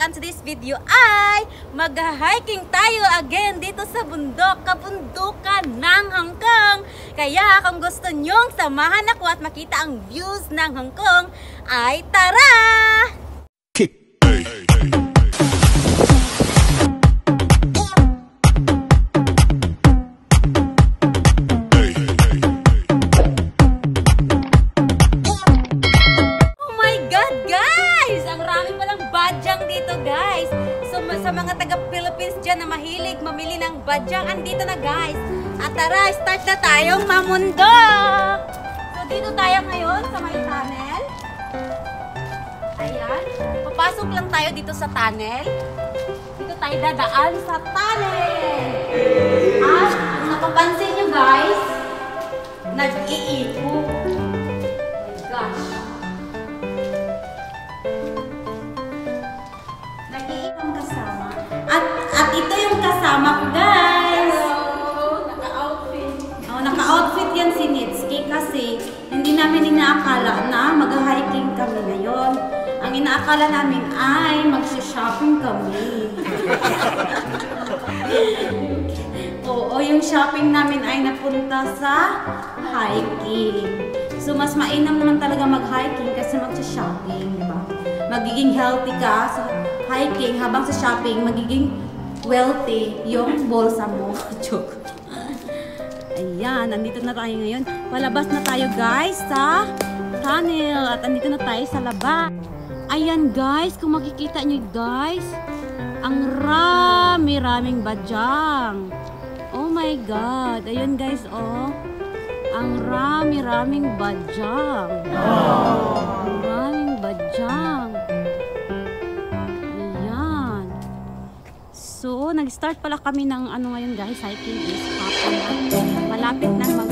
Pak and today's video ay mag-hiking tayo again dito sa bundok, kabundukan ng Hong Kong. Kaya kung gusto nyong samahan ako at makita ang views ng Hong Kong, ay tara! Papasok lang tayo dito sa tunnel. Dito tayo dadaan sa tunnel. At, napapansin nyo, guys, nag-iipo. Oh kasama. At, at ito yung kasama ko, guys. Naka-outfit. Oh, naka-outfit yan si Nitski kasi hindi namin inaakala na. Ang inaakala namin ay mag-shopping kami. Oo, yung shopping namin ay napunta sa hiking. So, mas mainam naman talaga mag-hiking kasi mag-shopping, di ba? Magiging healthy ka sa hiking habang sa shopping, magiging wealthy yung bolsa mo. Joke. Ayan, nandito na tayo ngayon. Palabas na tayo guys sa tunnel at andito na tayo sa labas. Ayan guys, kung makikita nyo guys, ang rami-raming badyang. Oh my God. Ayun guys, oh. Ang rami-raming badyang. Ang raming badyang. Ayan. So, nag-start pala kami ng ano ngayon guys, hiking is hapon. Malapit na mag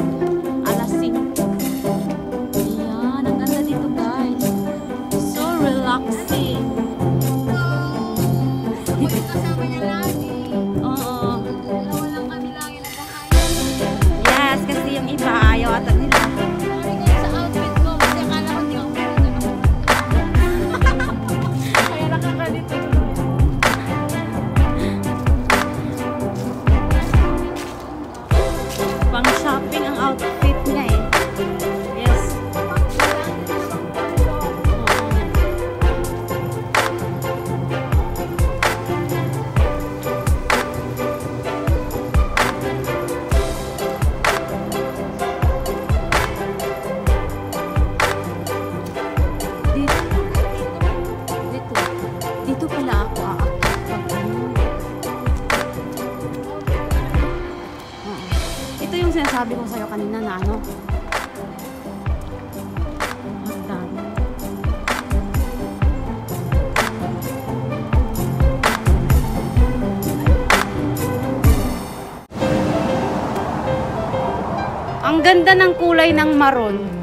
kanina na ano. Ang ganda ng kulay ng maroon.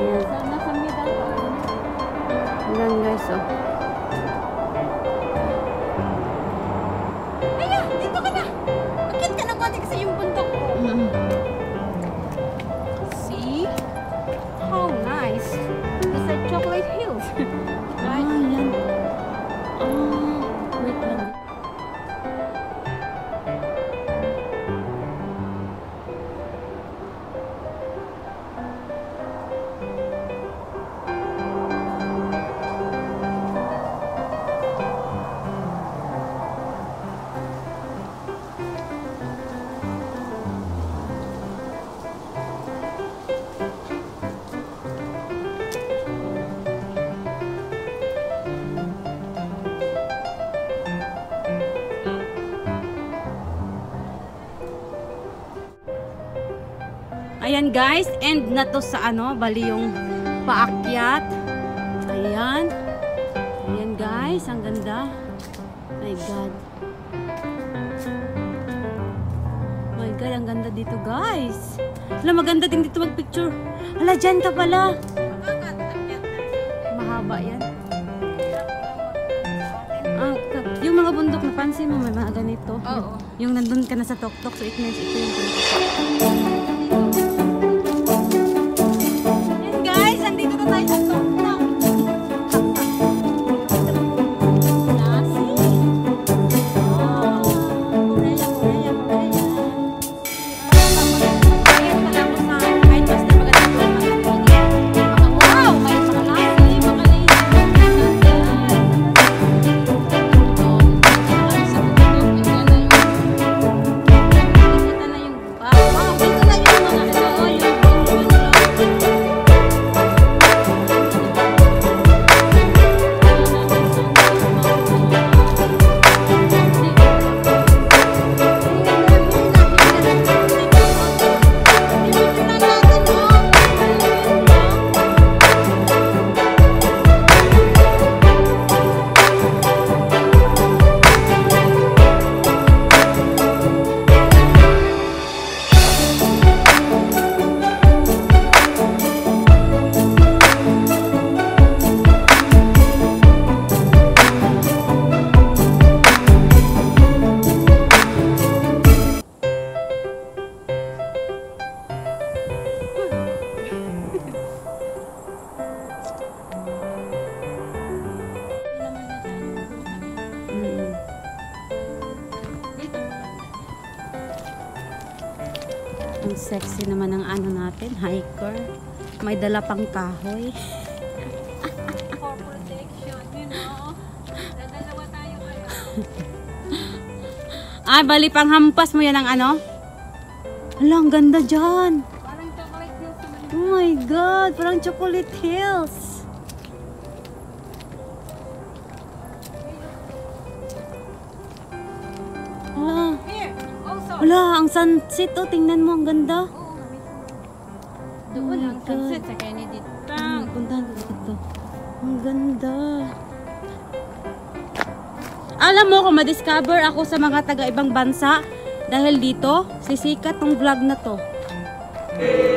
예, 생각합니다. 이런 거 있어. Guys, end na to sa ano, bali yung paakyat. Ayan. Ayan guys, ang ganda. My God. My God, ang ganda dito guys. Hala, maganda din dito magpicture. Hala, dyan ka pala. Mahaba yan. Ah, yung mga bundok, napansin mo, may mga ganito. Oo. Yung nandun ka na sa tok-tok, so it means ito yung Yan Ang sexy naman ng ano natin, hiker. May dala pang kahoy. For protection, you know. Dadalawa tayo kayo. Ay, bali pang hampas mo yan ng ano? Hala, ang ganda dyan. Parang chocolate hills. Oh my God, parang chocolate hills. Hala, ang sunset oh, tingnan mo, ang ganda. Oh Doon my ang God. sunset sa Kennedy Ah, Town. puntahan ko dito. Ang ganda. Alam mo kung ma-discover ako sa mga taga ibang bansa dahil dito, sisikat tong vlog na to. Oh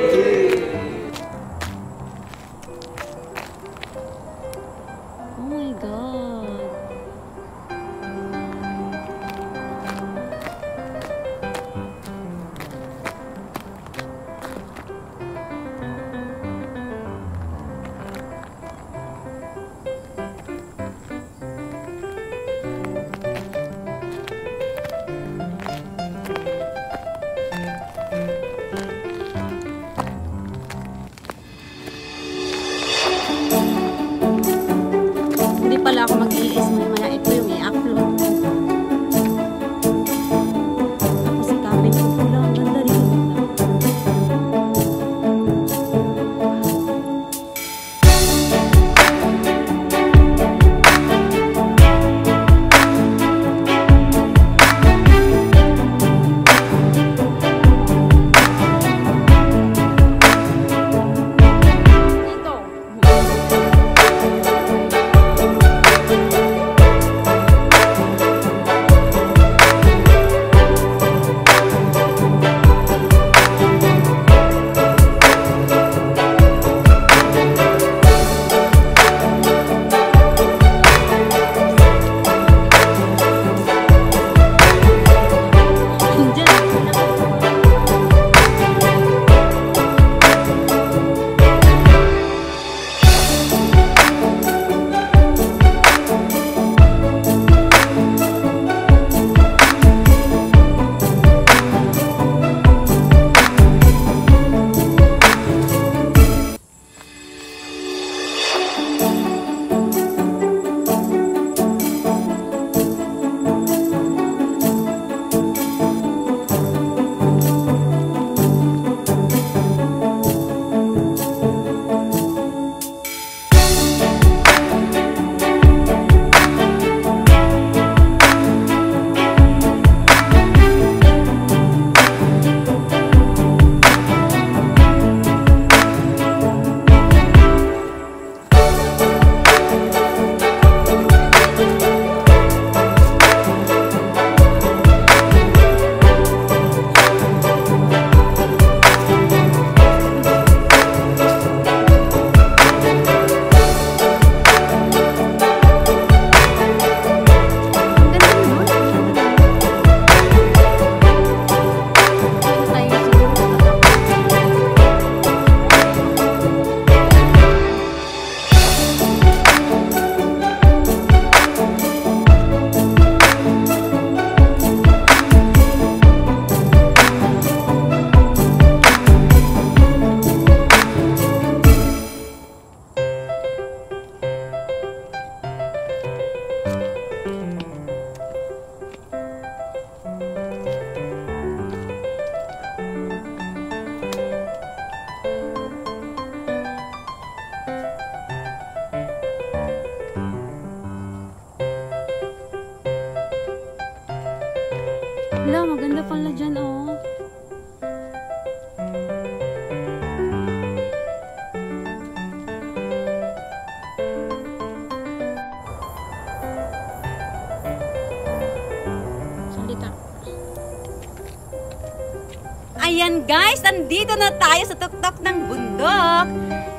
Ayan guys, nandito na tayo sa tuktok ng bundok.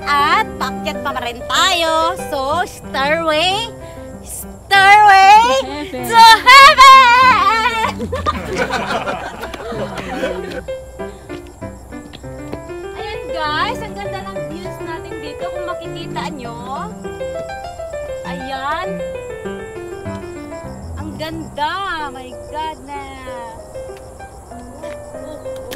At pakyat pa rin tayo. So, starway Heaven. to heaven! Ayan guys, ang ganda ng views natin dito kung makikita nyo. Ayan. Ang ganda. My goodness. Ay,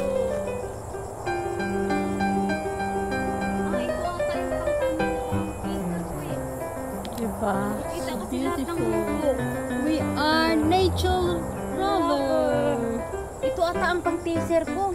Diba? So beautiful. We are nature lover. Ito ata ang pang teaser ko.